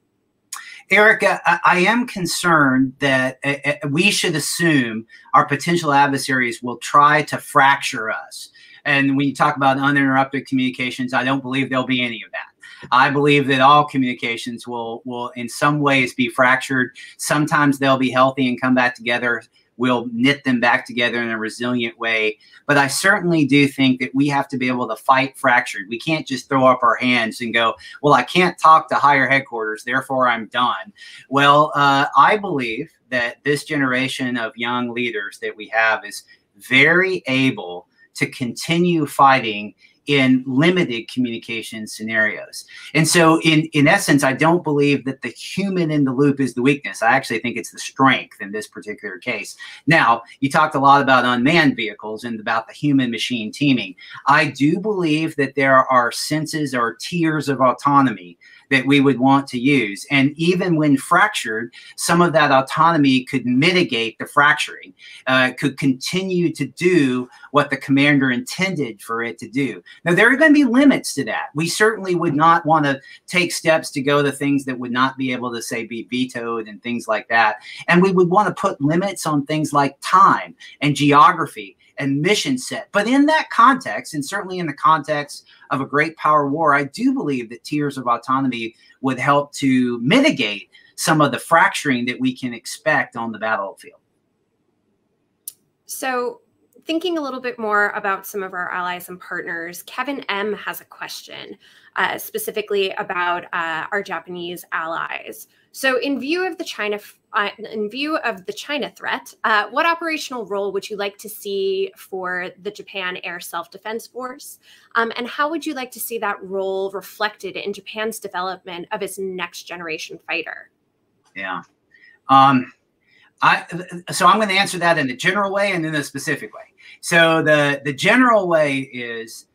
Erica, I, I am concerned that uh, we should assume our potential adversaries will try to fracture us. And when you talk about uninterrupted communications, I don't believe there'll be any of that. I believe that all communications will will in some ways be fractured. Sometimes they'll be healthy and come back together we'll knit them back together in a resilient way. But I certainly do think that we have to be able to fight fractured. We can't just throw up our hands and go, well, I can't talk to higher headquarters, therefore I'm done. Well, uh, I believe that this generation of young leaders that we have is very able to continue fighting in limited communication scenarios. And so in, in essence, I don't believe that the human in the loop is the weakness. I actually think it's the strength in this particular case. Now, you talked a lot about unmanned vehicles and about the human machine teaming. I do believe that there are senses or tiers of autonomy that we would want to use. And even when fractured, some of that autonomy could mitigate the fracturing, uh, could continue to do what the commander intended for it to do. Now, there are going to be limits to that. We certainly would not want to take steps to go to things that would not be able to, say, be vetoed and things like that. And we would want to put limits on things like time and geography and mission set. But in that context, and certainly in the context of a great power war, I do believe that tiers of autonomy would help to mitigate some of the fracturing that we can expect on the battlefield. So, thinking a little bit more about some of our allies and partners, Kevin M has a question uh, specifically about uh, our Japanese allies. So, in view of the China, uh, in view of the China threat, uh, what operational role would you like to see for the Japan Air Self Defense Force, um, and how would you like to see that role reflected in Japan's development of its next generation fighter? Yeah. Um, I, so I'm going to answer that in a general way and in a specific way. So the the general way is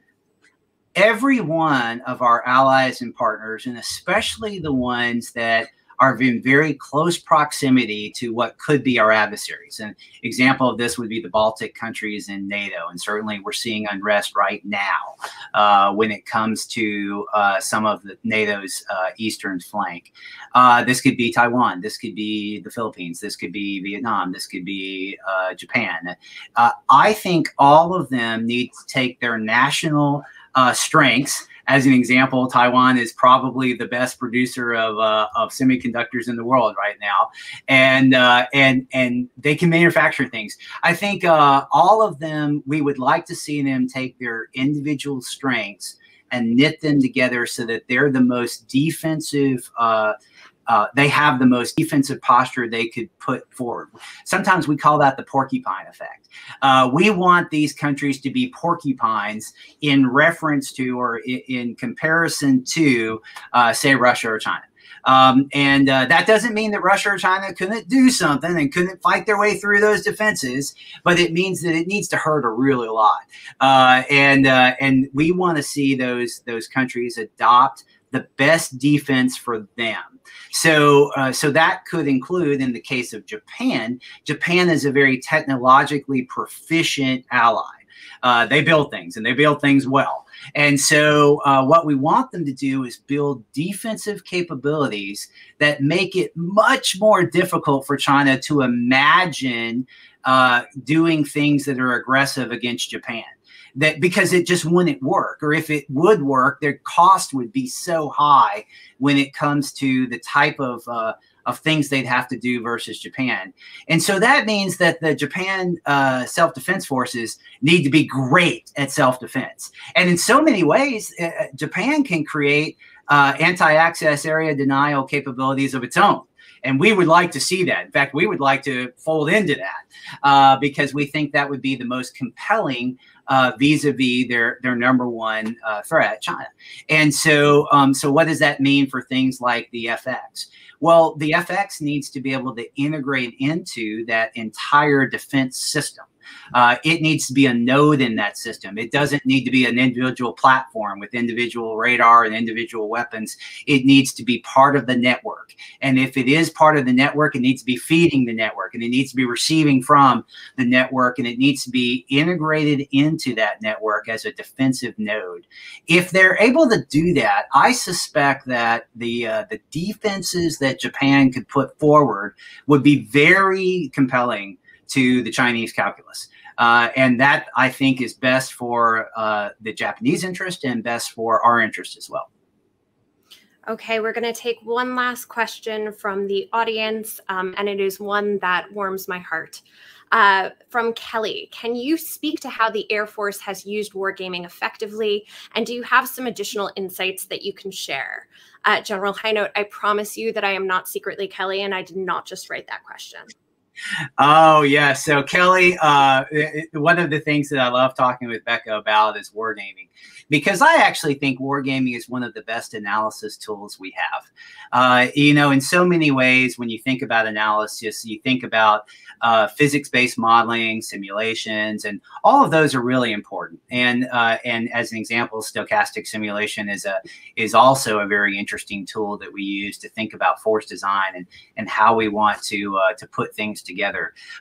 every one of our allies and partners, and especially the ones that are in very close proximity to what could be our adversaries. An example of this would be the Baltic countries in NATO, and certainly we're seeing unrest right now uh, when it comes to uh, some of the NATO's uh, eastern flank. Uh, this could be Taiwan. This could be the Philippines. This could be Vietnam. This could be uh, Japan. Uh, I think all of them need to take their national strengths as an example, Taiwan is probably the best producer of, uh, of semiconductors in the world right now, and uh, and and they can manufacture things. I think uh, all of them, we would like to see them take their individual strengths and knit them together so that they're the most defensive uh, they have the most defensive posture they could put forward. Sometimes we call that the porcupine effect. Uh, we want these countries to be porcupines in reference to or in, in comparison to, uh, say, Russia or China. Um, and uh, that doesn't mean that Russia or China couldn't do something and couldn't fight their way through those defenses, but it means that it needs to hurt a really lot. Uh, and uh, and we want to see those those countries adopt the best defense for them. So, uh, so that could include, in the case of Japan, Japan is a very technologically proficient ally. Uh, they build things and they build things well. And so, uh, what we want them to do is build defensive capabilities that make it much more difficult for China to imagine uh, doing things that are aggressive against Japan that because it just wouldn't work or if it would work their cost would be so high when it comes to the type of uh, of things they'd have to do versus Japan. And so that means that the Japan uh, self defense forces need to be great at self defense. And in so many ways, uh, Japan can create uh, anti access area denial capabilities of its own. And we would like to see that. In fact, we would like to fold into that uh, because we think that would be the most compelling uh, vis-a-vis their their number one uh, threat, China. And so, um, so what does that mean for things like the FX? Well, the FX needs to be able to integrate into that entire defense system. Uh, it needs to be a node in that system. It doesn't need to be an individual platform with individual radar and individual weapons. It needs to be part of the network. And if it is part of the network, it needs to be feeding the network and it needs to be receiving from the network and it needs to be integrated into that network as a defensive node. If they're able to do that, I suspect that the uh, the defenses that Japan could put forward would be very compelling to the Chinese calculus. Uh, and that I think is best for uh, the Japanese interest and best for our interest as well. Okay, we're going to take one last question from the audience, um, and it is one that warms my heart. Uh, from Kelly, can you speak to how the Air Force has used wargaming effectively? And do you have some additional insights that you can share? Uh, General Hinote, I promise you that I am not secretly Kelly, and I did not just write that question. Oh yeah. So Kelly, uh, one of the things that I love talking with Becca about is wargaming, because I actually think wargaming is one of the best analysis tools we have. Uh, you know, in so many ways, when you think about analysis, you think about uh, physics-based modeling, simulations, and all of those are really important. And uh, and as an example, stochastic simulation is a is also a very interesting tool that we use to think about force design and and how we want to uh, to put things together.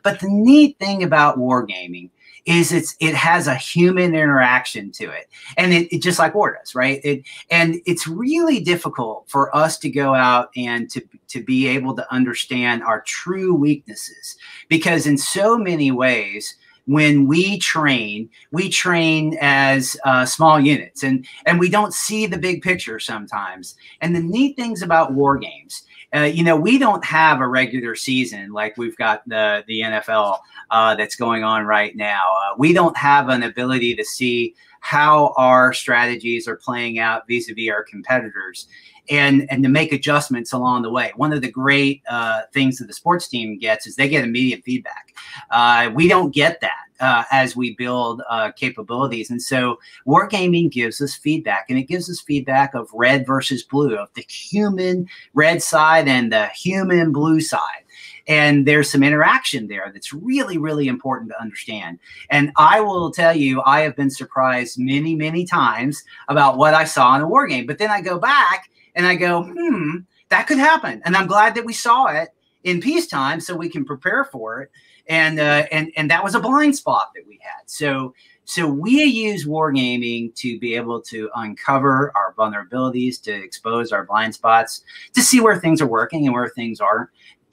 But the neat thing about wargaming is it's it has a human interaction to it. And it, it, just like war does right? It and it's really difficult for us to go out and to to be able to understand our true weaknesses. Because in so many ways when we train we train as uh, small units. And and we don't see the big picture sometimes. And the neat things about war games uh, you know, we don't have a regular season like we've got the the NFL uh, that's going on right now. Uh, we don't have an ability to see how our strategies are playing out vis-a-vis our competitors and and to make adjustments along the way. One of the great uh, things that the sports team gets is they get immediate feedback. Uh, we don't get that uh, as we build uh, capabilities and so wargaming gives us feedback and it gives us feedback of red versus blue of the human red side and the human blue side and there's some interaction there that's really really important to understand and i will tell you i have been surprised many many times about what i saw in a war game but then i go back and i go hmm that could happen. And I'm glad that we saw it in peacetime so we can prepare for it. And uh, and and that was a blind spot that we had. So so we use wargaming to be able to uncover our vulnerabilities, to expose our blind spots, to see where things are working and where things aren't.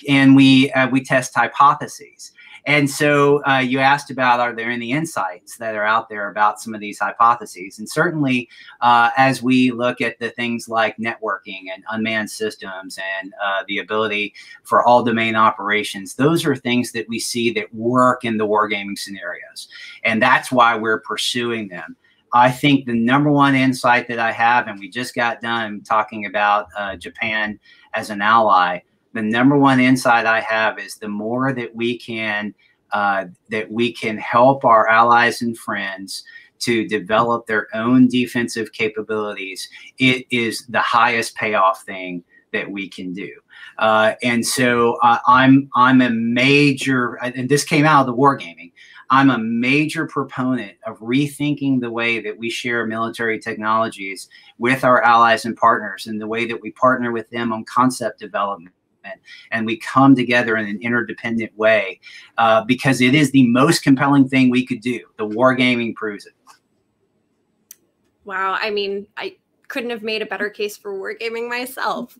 And we uh, we test hypotheses. And so uh, you asked about are there any insights that are out there about some of these hypotheses? And certainly, uh, as we look at the things like networking and unmanned systems and uh, the ability for all domain operations, those are things that we see that work in the wargaming scenarios. And that's why we're pursuing them. I think the number one insight that I have, and we just got done talking about uh, Japan as an ally the number one insight I have is the more that we can uh, that we can help our allies and friends to develop their own defensive capabilities, it is the highest payoff thing that we can do. Uh, and so uh, I'm I'm a major, and this came out of the wargaming. I'm a major proponent of rethinking the way that we share military technologies with our allies and partners, and the way that we partner with them on concept development and we come together in an interdependent way uh, because it is the most compelling thing we could do. The wargaming proves it. Wow. I mean, I couldn't have made a better case for wargaming myself.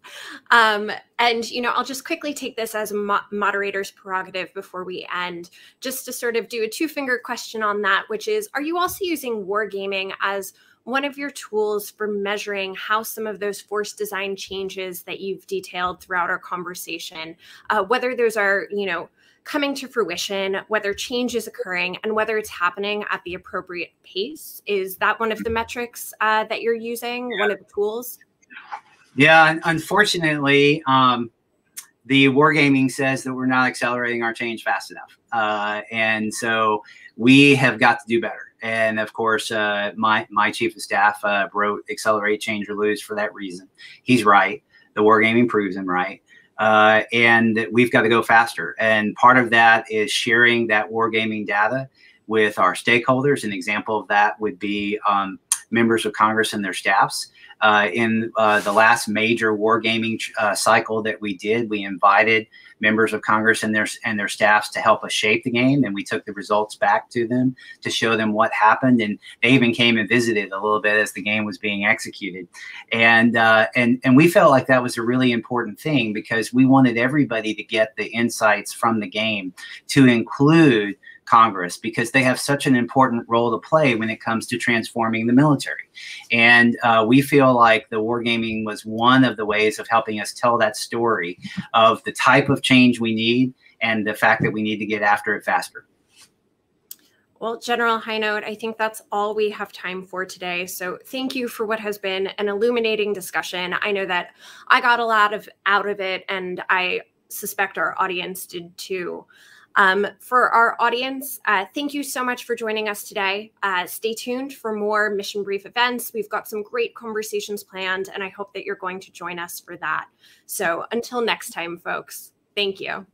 Um, and, you know, I'll just quickly take this as a mo moderator's prerogative before we end, just to sort of do a two finger question on that, which is Are you also using wargaming as one of your tools for measuring how some of those force design changes that you've detailed throughout our conversation, uh, whether those are, you know, coming to fruition, whether change is occurring, and whether it's happening at the appropriate pace. Is that one of the metrics uh, that you're using, yeah. one of the tools? Yeah, unfortunately, um, the wargaming says that we're not accelerating our change fast enough. Uh, and so we have got to do better. And of course, uh, my my chief of staff uh, wrote "Accelerate, Change, or Lose" for that reason. He's right. The wargaming proves him right. Uh, and we've got to go faster. And part of that is sharing that wargaming data with our stakeholders. An example of that would be um, members of Congress and their staffs. Uh, in uh, the last major wargaming uh, cycle that we did, we invited members of Congress and their and their staffs to help us shape the game, and we took the results back to them to show them what happened. And they even came and visited a little bit as the game was being executed, and uh, and and we felt like that was a really important thing because we wanted everybody to get the insights from the game to include Congress because they have such an important role to play when it comes to transforming the military. And uh, we feel like the wargaming was one of the ways of helping us tell that story of the type of change we need and the fact that we need to get after it faster. Well, General Hinote, I think that's all we have time for today. So thank you for what has been an illuminating discussion. I know that I got a lot of out of it, and I suspect our audience did too. Um, for our audience, uh, thank you so much for joining us today. Uh, stay tuned for more Mission Brief events. We've got some great conversations planned, and I hope that you're going to join us for that. So until next time, folks, thank you.